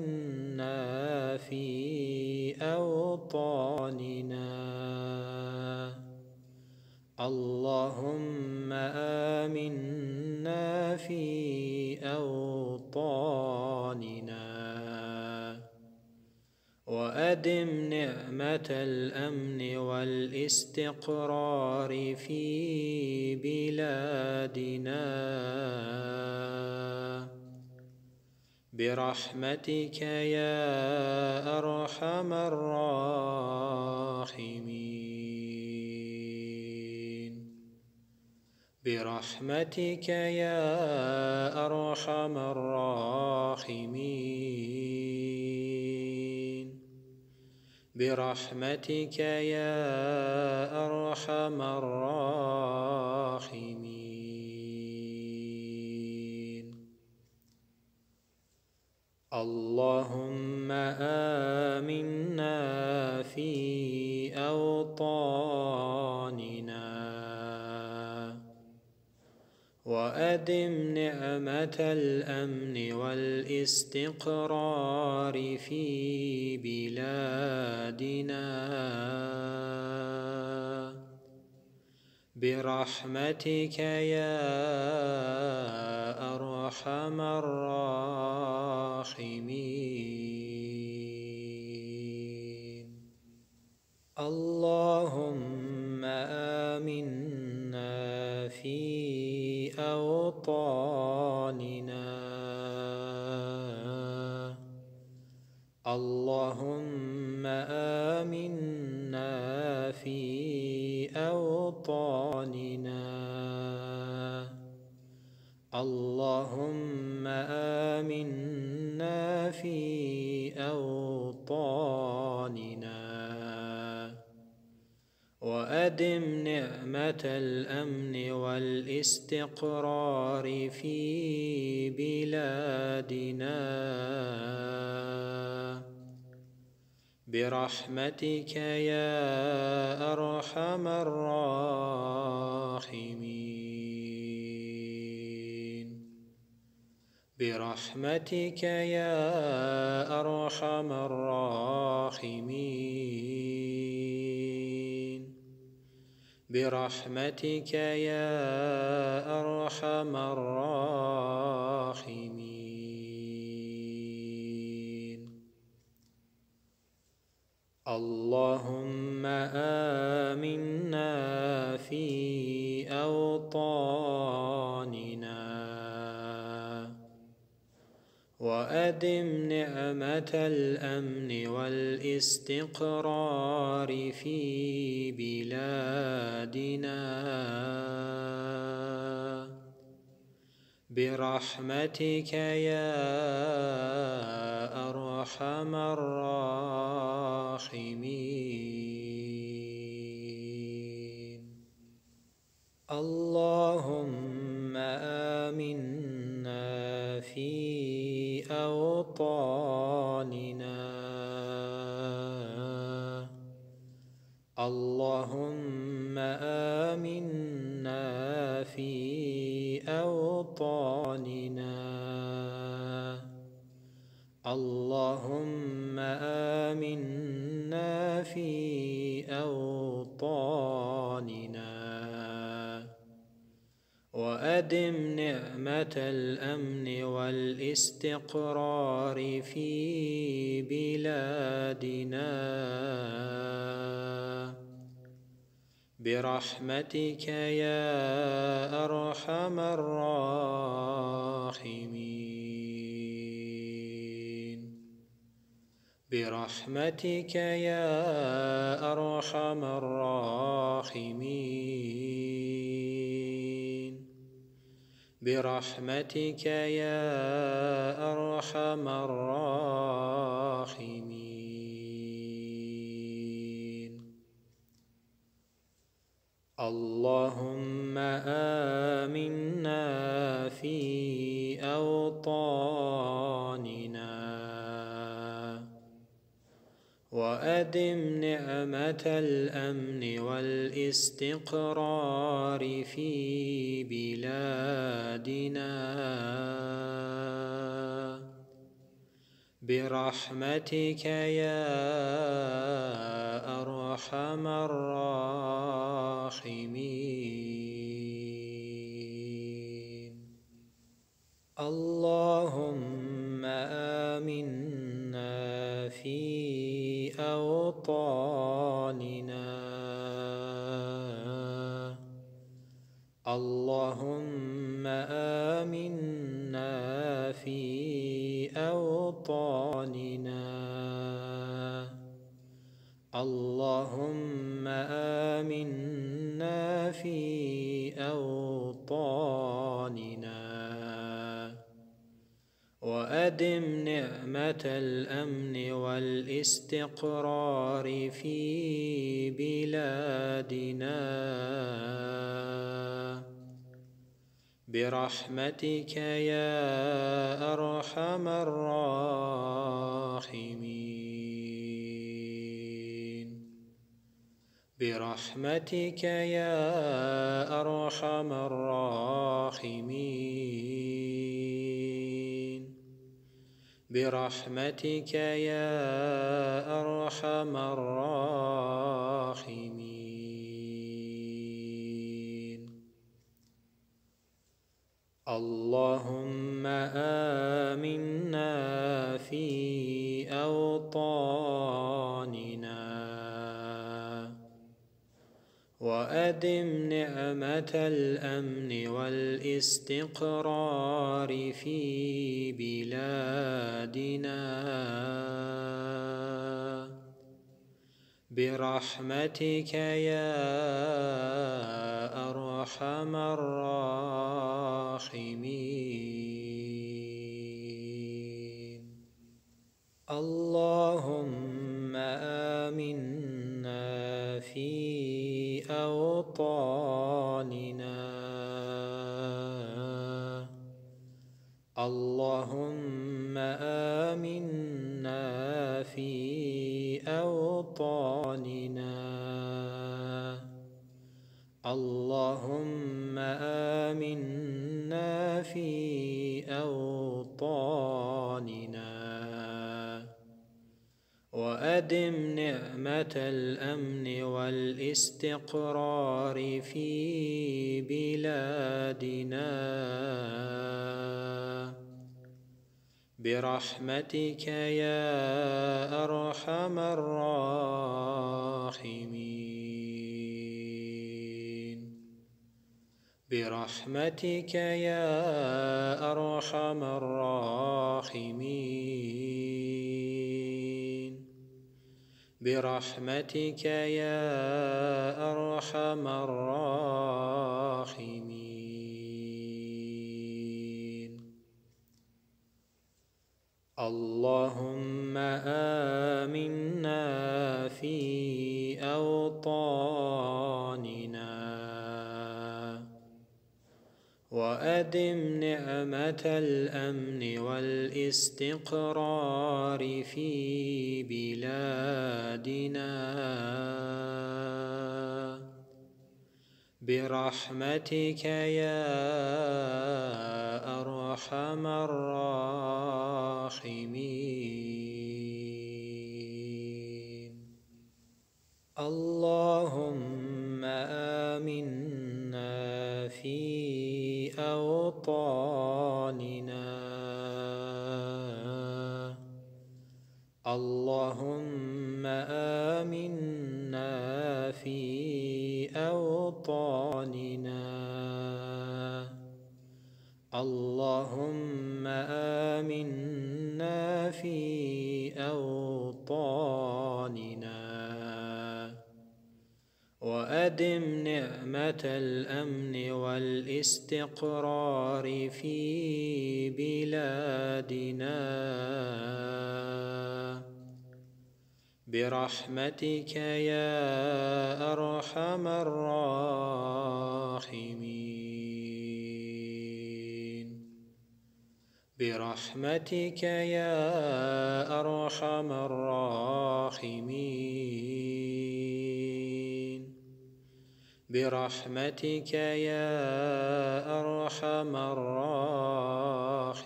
آمنا في أوطاننا اللهم آمنا في أوطاننا وأدم نعمة الأمن والاستقرار في بلادنا برحمتك يا أرحم الراحمين. برحمتك يا أرحم الراحمين. برحمتك يا أرحم الراحمين. اللهم آمنا في أوطاننا وأدم نعمة الأمن والاستقرار في بلادنا برحمتك يا أرحم الراحمين. اللهم آمنا في أوطاننا. اللهم آمنا في أوطاننا. اللهم آمنا في أوطاننا وأدم نعمة الأمن والاستقرار في بلادنا برحمتك يا أرحم الراحمين. برحمتك يا أرحم الراحمين. برحمتك يا أرحم الراحمين. اللهم آمنا في أوطاننا. وأدم نعمة الأمن والاستقرار في بلادنا. برحمتك يا أرحم الراحمين. اللهم آمنا في أوطاننا. اللهم آمنا في أوطاننا. اللهم آمنا في أوطاننا. وأدم نعمة الأمن والاستقرار في بلادنا. برحمتك يا أرحم الراحمين. برحمتك يا أرحم الراحمين. برحمتك يا أرحم الراحمين. اللهم آمنا وأدم نعمة الأمن والاستقرار في بلادنا. برحمتك يا أرحم الراحمين. اللهم آمنا في أوطاننا اللهم آمنا في أوطاننا. اللهم آمنا في أوطاننا. وأدم نعمة الأمن والاستقرار في بلادنا. برحمتك يا أرحم الراحمين. برحمتك يا أرحم الراحمين. برحمتك يا أرحم الراحمين. اللهم آمنا في أوطاننا. وأدم نعمة الأمن والإستقرار في بلادنا. برحمتك يا أرحم الراحمين. اللهم آمنا في أوطاننا اللهم آمنا في أوطاننا. اللهم آمنا في أوطاننا. وأدم نعمة الأمن والاستقرار في بلادنا. برحمتك يا أرحم الراحمين. برحمتك يا أرحم الراحمين. برحمتك يا أرحم الراحمين. اللهم آمنا وأدم نعمة الأمن والإستقرار في بلادنا. برحمتك يا أرحم الراحمين. اللهم في أوطاننا. وأدم نعمة الأمن والاستقرار في بلادنا. برحمتك يا أرحم الراحمين. برحمتك يا أرحم الراحمين. برحمتك يا أرحم الراحمين.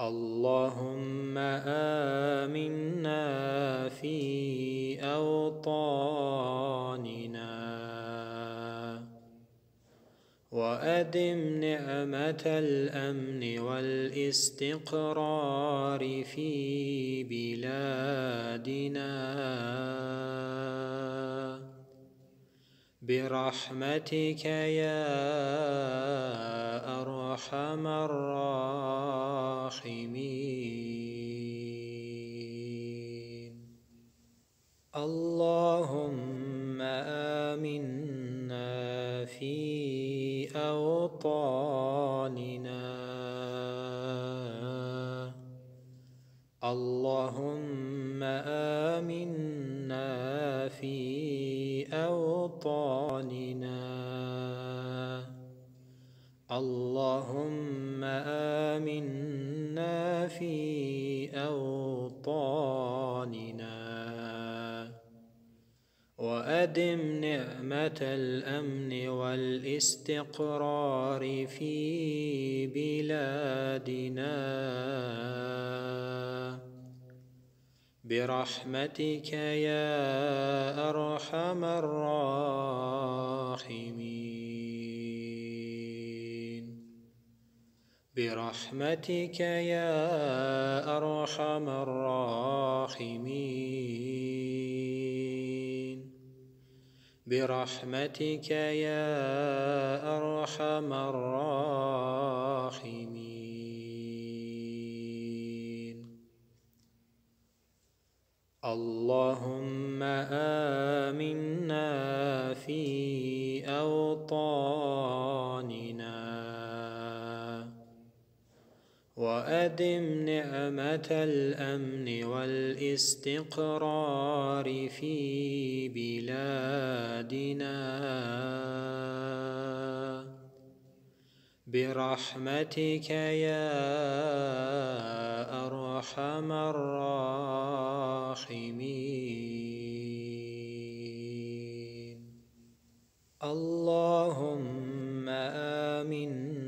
اللهم آمنا في أوطاننا. وأدم نعمة الأمن والاستقرار في بلادنا. برحمتك يا أرحم الراحمين. اللهم آمنا في أوطاننا. اللهم آمنا في أوطاننا. اللهم آمنا في وأدم نعمة الأمن والاستقرار في بلادنا. برحمتك يا أرحم الراحمين. برحمتك يا أرحم الراحمين. برحمتك يا أرحم الراحمين. اللهم آمنا في أوطاننا وأدم نعمة الأمن والاستقرار في بلادنا. برحمتك يا أرحم الراحمين. اللهم آمنا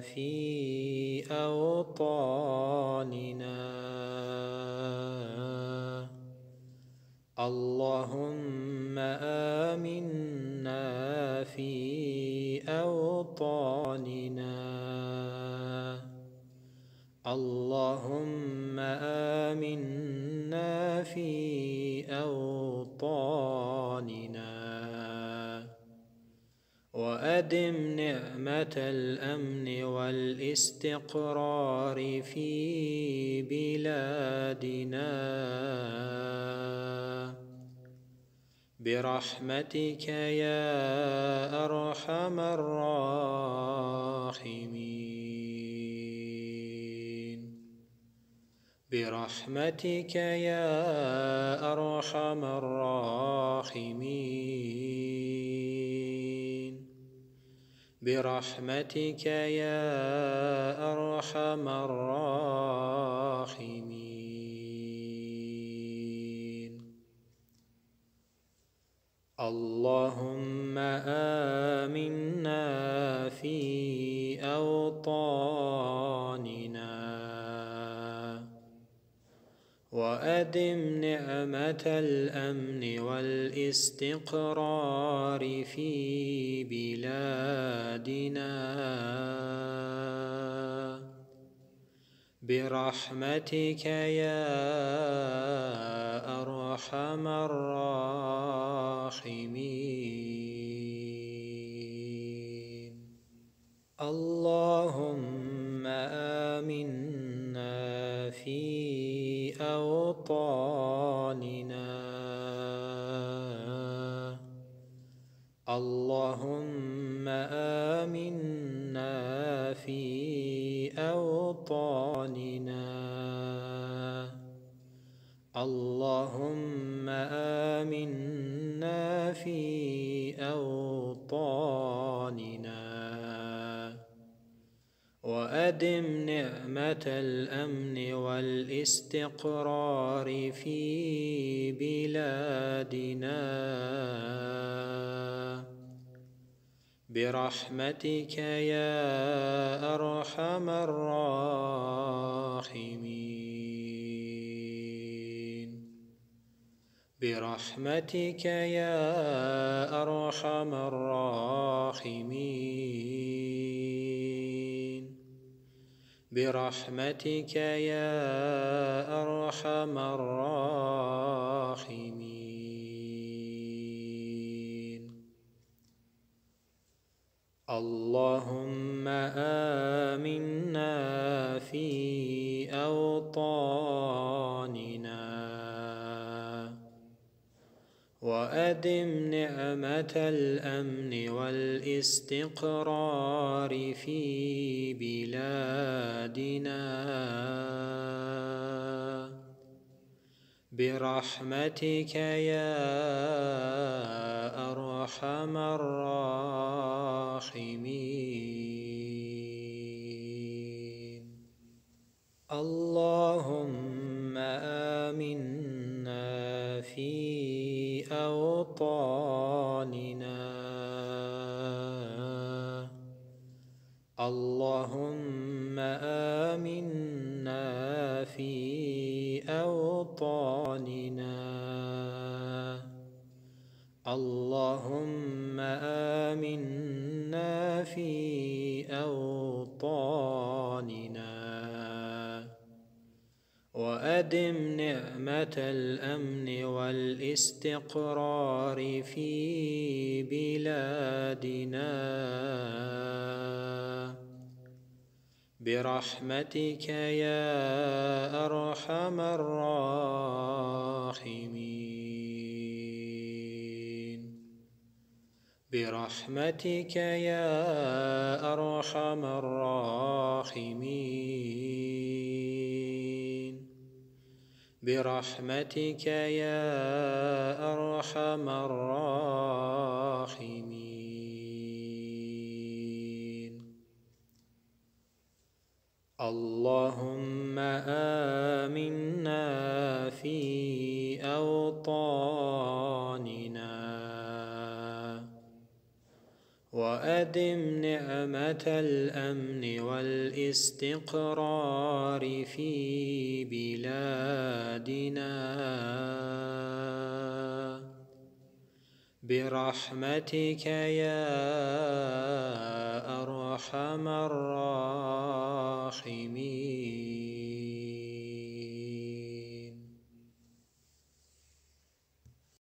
في أوطاننا. في أوطاننا. اللهم آمنا في أوطاننا. وأدم نعمة الأمن والاستقرار في بلادنا. برحمتك يا أرحم الراحمين. برحمتك يا أرحم الراحمين. برحمتك يا أرحم الراحمين. اللهم آمنا في أوطاننا وأدم نعمة الأمن والاستقرار في بلادنا برحمتك يا أرحم الراحمين. اللهم آمنا في أوطاننا. اللهم آمنا في أوطاننا. اللهم آمنا في أوطاننا وأدم نعمة الأمن والاستقرار في بلادنا برحمتك يا أرحم الراحمين. برحمتك يا أرحم الراحمين. برحمتك يا أرحم الراحمين. اللهم آمنا وأدم نعمة الأمن والإستقرار في بلادنا. برحمتك يا أرحم الراحمين. اللهم أوطاننا اللهم آمنا في أوطاننا. اللهم وأدم نعمة الأمن والاستقرار في بلادنا. برحمتك يا أرحم الراحمين. برحمتك يا أرحم الراحمين. برحمتك يا أرحم الراحمين. اللهم آمنا في وأدم نعمة الأمن والاستقرار في بلادنا. برحمتك يا أرحم الراحمين.